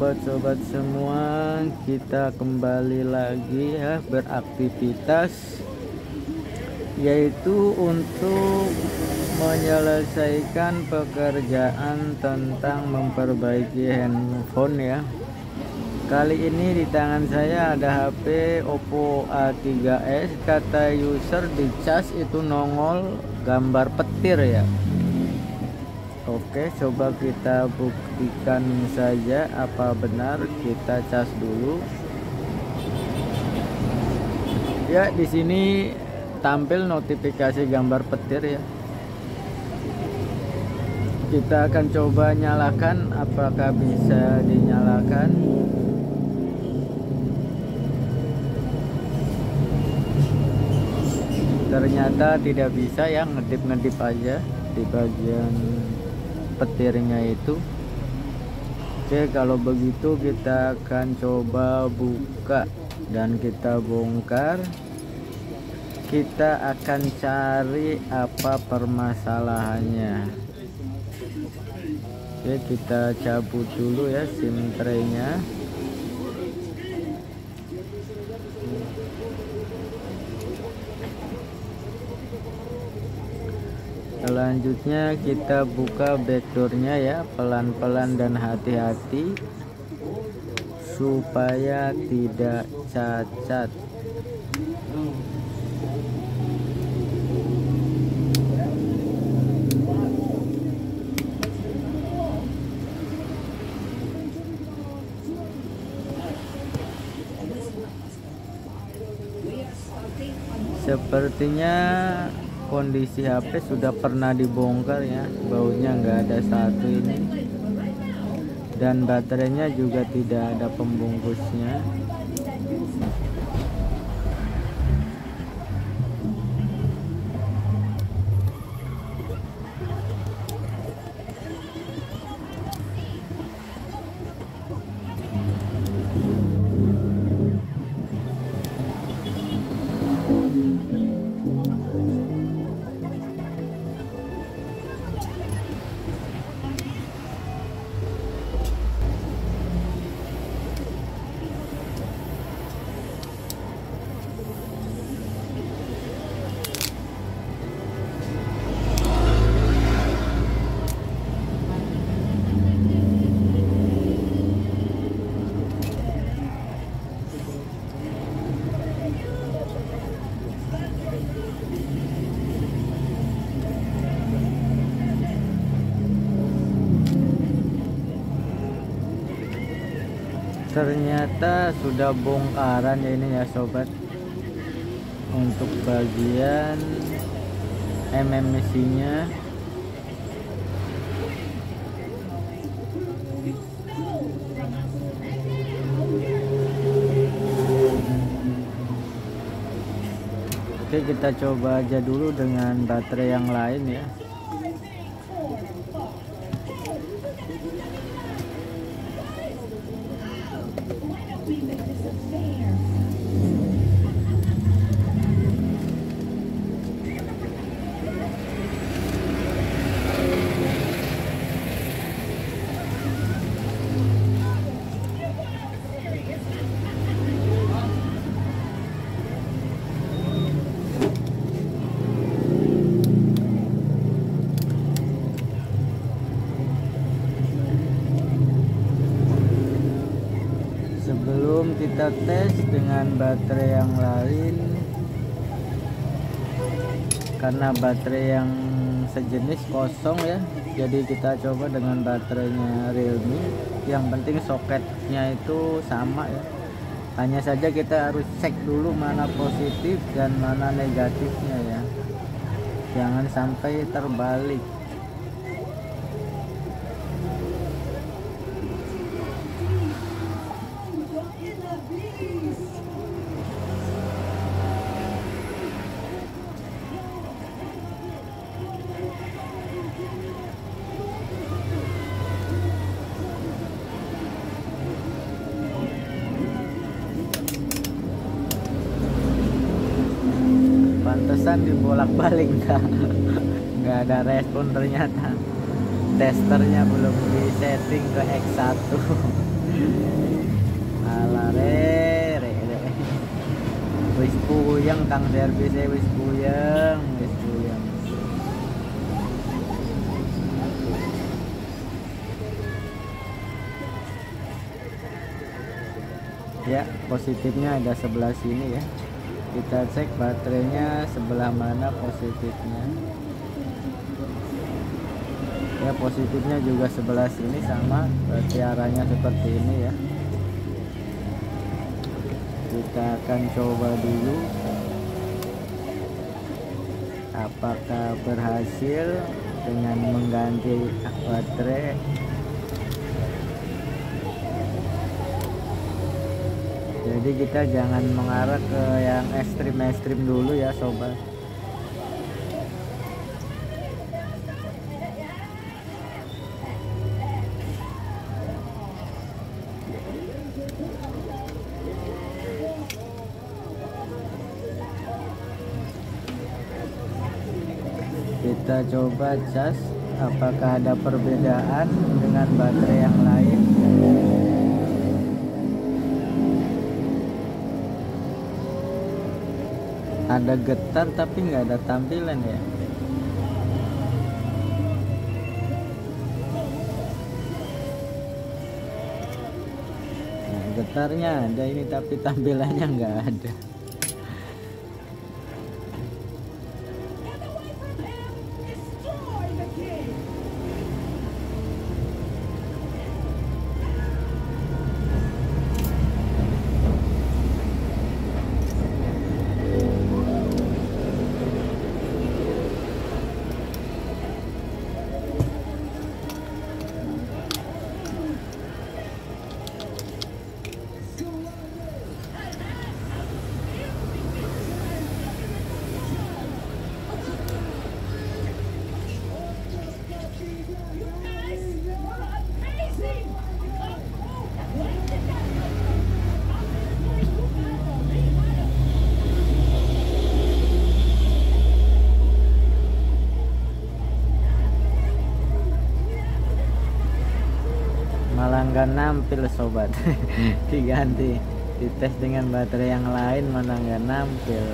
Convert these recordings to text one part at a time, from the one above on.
sobat-sobat semua Kita kembali lagi ya beraktivitas Yaitu untuk menyelesaikan pekerjaan tentang memperbaiki handphone ya. Kali ini di tangan saya ada HP Oppo A3s Kata user di cas itu nongol gambar petir ya Oke coba kita buktikan saja apa benar. Kita cas dulu. Ya di sini tampil notifikasi gambar petir ya. Kita akan coba nyalakan. Apakah bisa dinyalakan? Ternyata tidak bisa ya. Ngedip-ngedip aja di bagian petirnya itu. Oke kalau begitu kita akan coba buka dan kita bongkar. Kita akan cari apa permasalahannya. Oke kita cabut dulu ya sim tray-nya selanjutnya kita buka backdoornya ya pelan-pelan dan hati-hati supaya tidak cacat. Sepertinya kondisi HP sudah pernah dibongkar ya. Baunya nggak ada satu ini. Dan baterainya juga tidak ada pembungkusnya ternyata sudah bongkaran ya ini ya sobat. Untuk bagian MMC nya Oke kita coba aja dulu dengan baterai yang lain ya sebelum kita tes dengan baterai yang lain. Karena baterai yang sejenis kosong ya. Jadi kita coba dengan baterainya Realme. Yang penting soketnya itu sama ya. Hanya saja kita harus cek dulu mana positif dan mana negatifnya ya. Jangan sampai terbalik pantesan dibolak balik nggak nggak ada respon ternyata. Testernya belum di setting ke X1 ala re re re. Wis puyeng kang servisnya wis puyeng wis puyeng. Ya positifnya ada sebelah sini ya kita cek baterainya sebelah mana positifnya. Ya positifnya juga sebelah sini sama berarti arahnya seperti ini ya. Kita akan coba dulu. Apakah berhasil dengan mengganti baterai jadi kita jangan mengarah ke yang ekstrim-ekstrim dulu ya sobat. Kita coba cas apakah ada perbedaan dengan baterai yang lain ada getar tapi nggak ada tampilan ya? Nah, getarnya ada ini tapi tampilannya nggak ada nggak nampil sobat. Diganti dites dengan baterai yang lain mana nggak nampil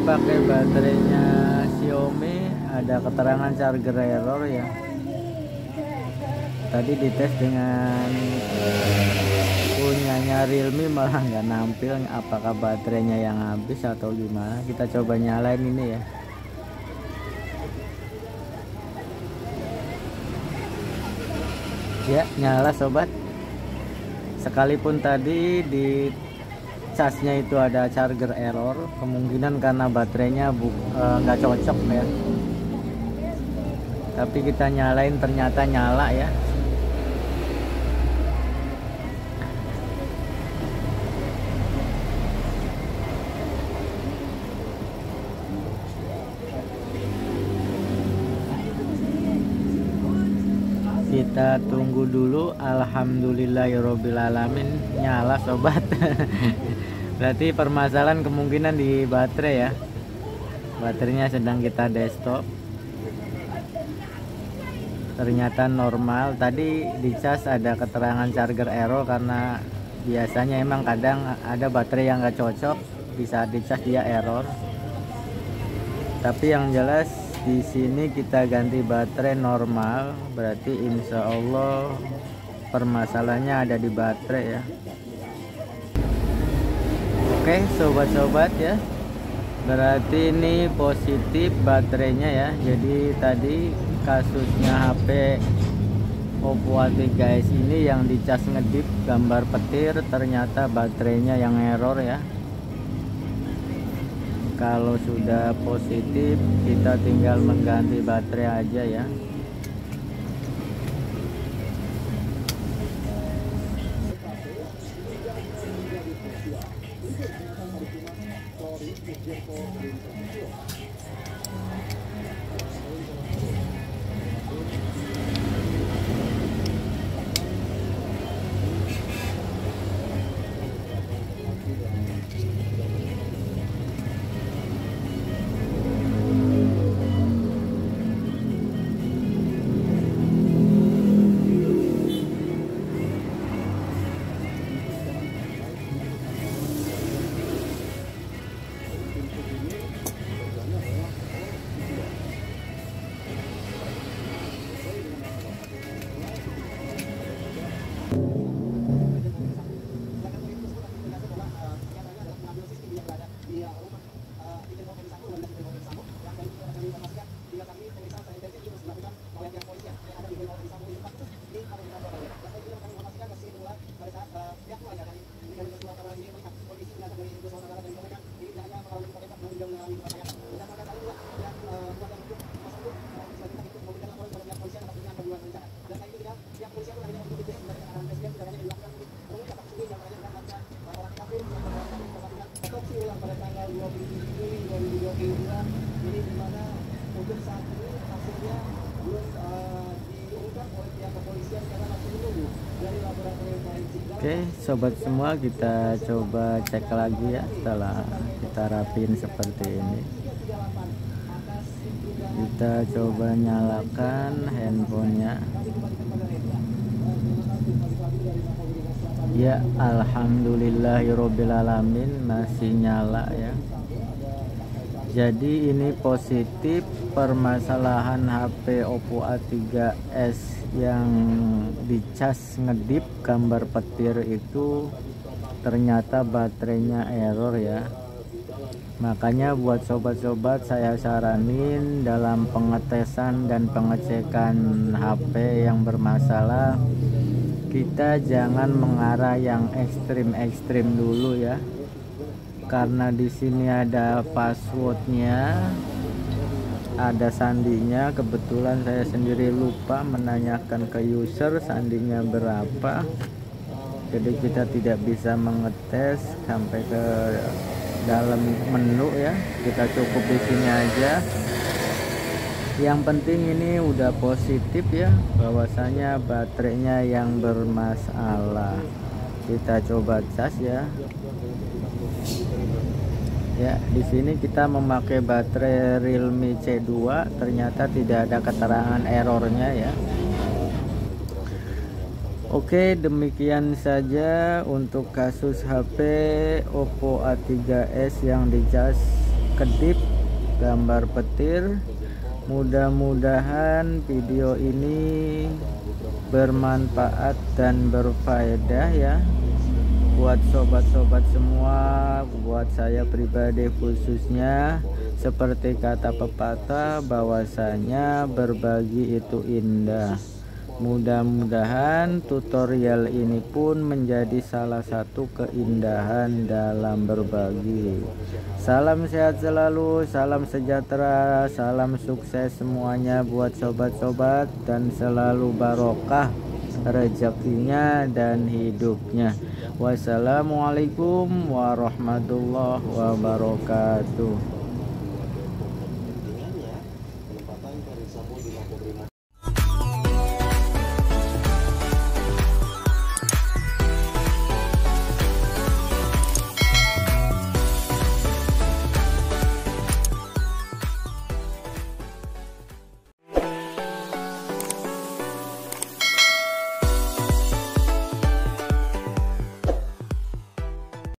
pakai baterainya Xiaomi ada keterangan charger error ya. Tadi dites dengan punyanya Realme malah nggak nampil apakah baterainya yang habis atau gimana. Kita coba nyalain ini ya. Ya nyala sobat. Sekalipun tadi di casnya itu ada charger error kemungkinan karena baterainya nggak e, cocok ya. Tapi kita nyalain ternyata nyala ya. Kita tunggu dulu. Alhamdulillahirrohmanirrohim nyala sobat berarti permasalahan kemungkinan di baterai ya. Baterainya sedang kita desktop. Ternyata normal. Tadi di cas ada keterangan charger error karena biasanya emang kadang ada baterai yang gak cocok bisa di cas dia error. Tapi yang jelas di sini kita ganti baterai normal. Berarti insya Allah permasalahannya ada di baterai ya oke sobat-sobat ya. Berarti ini positif baterainya ya. Jadi tadi kasusnya HP Oppo A3s ini yang dicas ngedip gambar petir ternyata baterainya yang error ya. Kalau sudah positif kita tinggal mengganti baterai aja ya Oke sobat semua kita coba cek lagi ya setelah kita rapin seperti ini. Kita coba nyalakan handphonenya. Ya Alhamdulillahirrohmanirrohim masih nyala ya jadi ini positif permasalahan HP Oppo A3s yang dicas ngedip gambar petir itu ternyata baterainya error ya. Makanya buat sobat-sobat saya saranin dalam pengetesan dan pengecekan HP yang bermasalah kita jangan mengarah yang ekstrim-ekstrim dulu ya karena di sini ada passwordnya ada sandinya. Kebetulan saya sendiri lupa menanyakan ke user sandinya berapa. Jadi kita tidak bisa mengetes sampai ke dalam menu ya. Kita cukup di sini aja. Yang penting ini udah positif ya bahwasanya baterainya yang bermasalah. Kita coba cas ya ya di sini kita memakai baterai Realme C2 ternyata tidak ada keterangan errornya ya. Oke demikian saja untuk kasus HP Oppo A3s yang dicas kedip gambar petir. Mudah-mudahan video ini bermanfaat dan berfaedah ya buat sobat-sobat semua buat saya pribadi khususnya seperti kata pepatah bahwasanya berbagi itu indah. Mudah-mudahan tutorial ini pun menjadi salah satu keindahan dalam berbagi. Salam sehat selalu salam sejahtera salam sukses semuanya buat sobat-sobat dan selalu barokah rezekinya dan hidupnya. Wassalamualaikum warahmatullahi wabarakatuh